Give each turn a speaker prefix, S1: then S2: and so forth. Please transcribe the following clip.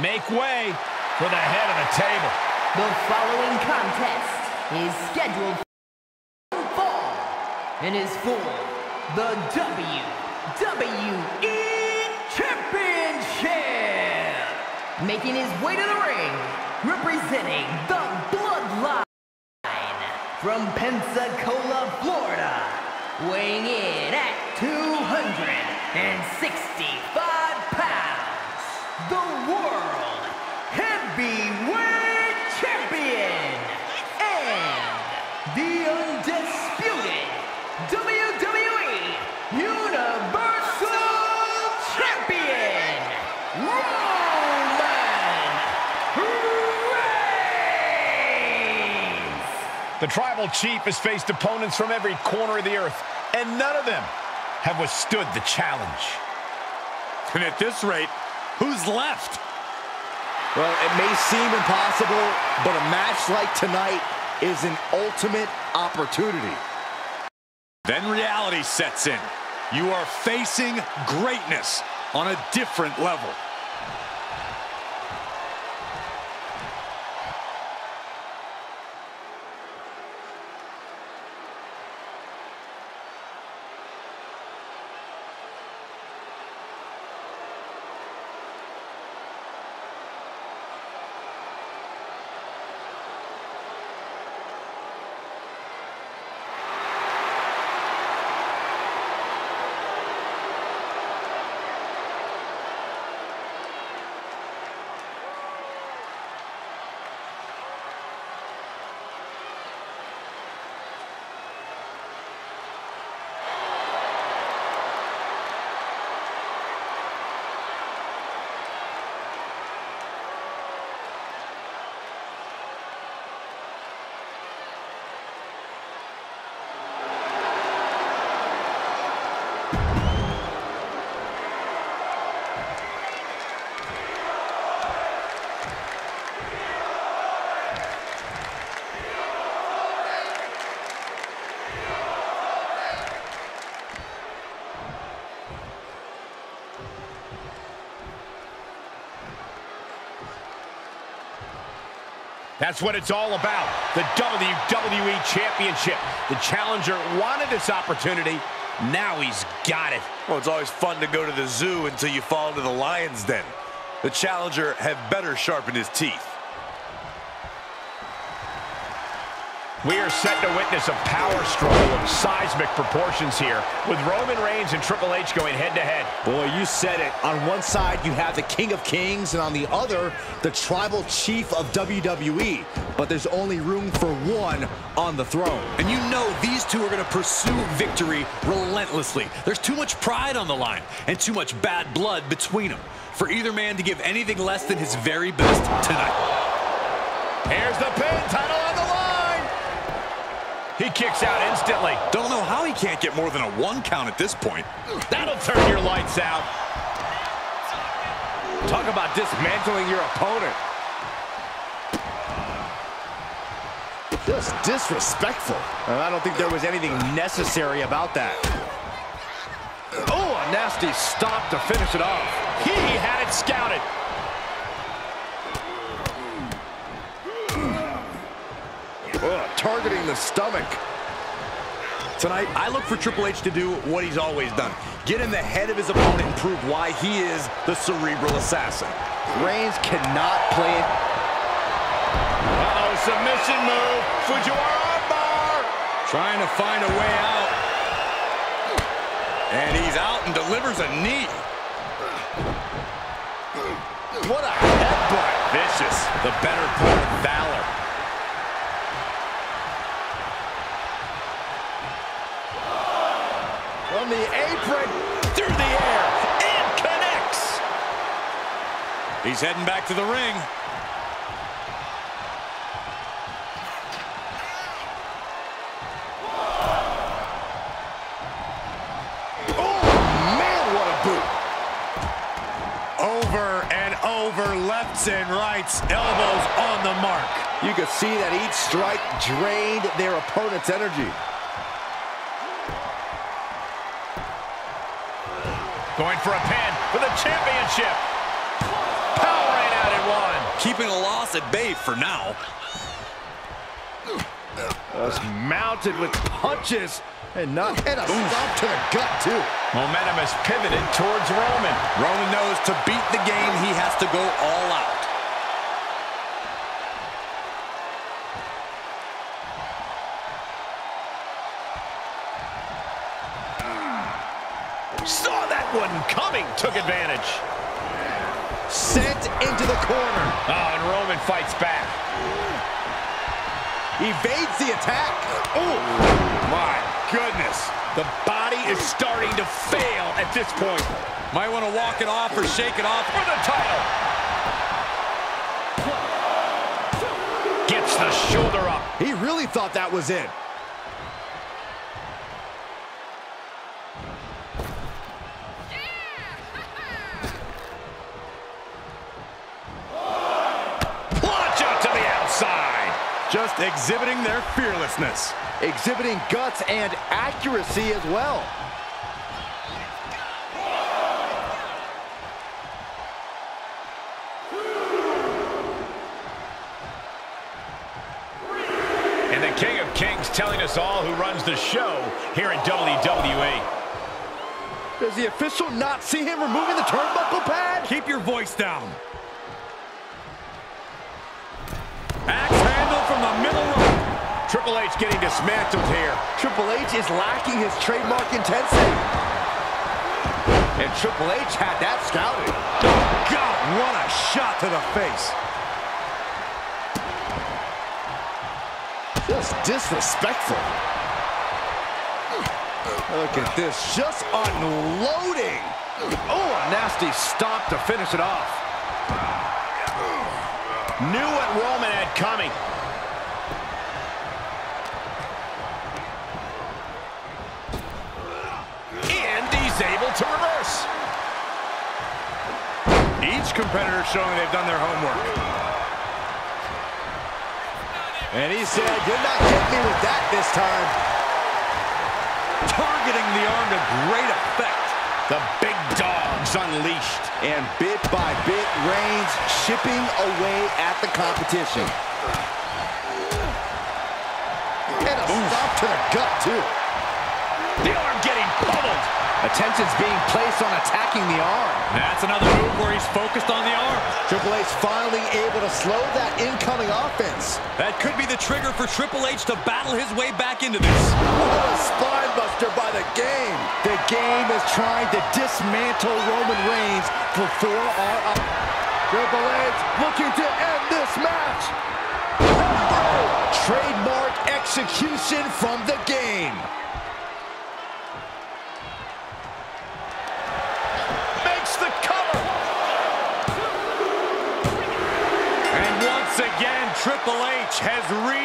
S1: make way for the head of the table.
S2: The following contest is scheduled for fall and is for the WWE Championship. Making his way to the ring, representing the Bloodline from Pensacola, Florida, weighing in at 265 pounds, the World Heavyweight Champion and the undisputed WWE Universal Champion, Roman Reigns.
S1: The Tribal Chief has faced opponents from every corner of the earth, and none of them have withstood the challenge.
S3: And at this rate, who's left?
S4: Well, it may seem impossible, but a match like tonight is an ultimate opportunity.
S3: Then reality sets in. You are facing greatness on a different level.
S1: That's what it's all about, the WWE Championship. The challenger wanted this opportunity. Now he's got it.
S3: Well, it's always fun to go to the zoo until you fall into the lion's den. The challenger had better sharpen his teeth.
S1: We are set to witness a power struggle of seismic proportions here, with Roman Reigns and Triple H going head-to-head.
S4: Boy, you said it. On one side, you have the King of Kings, and on the other, the Tribal Chief of WWE. But there's only room for one on the throne.
S5: And you know these two are going to pursue victory relentlessly. There's too much pride on the line and too much bad blood between them for either man to give anything less than his very best tonight.
S1: Here's the pin, title on the line. He kicks out instantly.
S3: Don't know how he can't get more than a one count at this point.
S1: That'll turn your lights out. Talk about dismantling your opponent.
S4: Just disrespectful. And I don't think there was anything necessary about that.
S1: Oh, a nasty stop to finish it off. He had it scouted.
S4: Ugh, targeting the stomach. Tonight, I look for Triple H to do what he's always done. Get in the head of his opponent and prove why he is the cerebral assassin. Reigns cannot play it.
S1: Uh-oh, submission move. Fujiwara armbar.
S3: Trying to find a way out. And he's out and delivers a knee.
S4: What a headbutt.
S1: Vicious. The better part
S4: the.
S1: Through the air. And connects.
S3: He's heading back to the ring.
S4: Oh, man, what a boot.
S3: Over and over, lefts and rights, elbows on the mark.
S4: You could see that each strike drained their opponent's energy.
S1: Going for a pin for the championship. Powering out and one.
S5: keeping a loss at bay for now.
S4: Was mounted with punches and not hit a stop to the gut too.
S1: Momentum has pivoted towards Roman.
S5: Roman knows to beat the game, he has to go all out.
S1: Saw that one coming. Took advantage.
S4: Sent into the corner.
S1: Oh, and Roman fights back.
S4: Evades the attack.
S1: Oh, my goodness. The body is starting to fail at this point.
S5: Might want to walk it off or shake it off.
S1: For the title. Gets the shoulder up.
S4: He really thought that was it.
S1: Launch out to the outside.
S4: Just exhibiting their fearlessness. Exhibiting guts and accuracy as well.
S1: And the King of Kings telling us all who runs the show here in WWE.
S4: Does the official not see him removing the turnbuckle pad?
S5: Keep your voice down.
S1: Triple H getting dismantled here.
S4: Triple H is lacking his trademark intensity. And Triple H had that scouted. God, what a shot to the face. Just disrespectful. Look at this, just unloading. Oh, a nasty stop to finish it off.
S1: Knew what Roman had coming.
S4: Competitor showing they've done their homework. And he said, did not get me with that this time.
S5: Targeting the arm to great effect.
S1: The big dog's unleashed.
S4: And bit by bit, Reigns chipping away at the competition. And a stop to the gut, too.
S1: The arm getting pummeled.
S4: Attention's being placed on attacking the arm.
S5: That's another move where he's focused on the arm.
S4: Triple H finally able to slow that incoming offense.
S5: That could be the trigger for Triple H to battle his way back into this.
S4: What a spine buster by the game. The game is trying to dismantle Roman Reigns before our. Triple H looking to end this match. Trademark execution from the game.
S5: Triple H has reached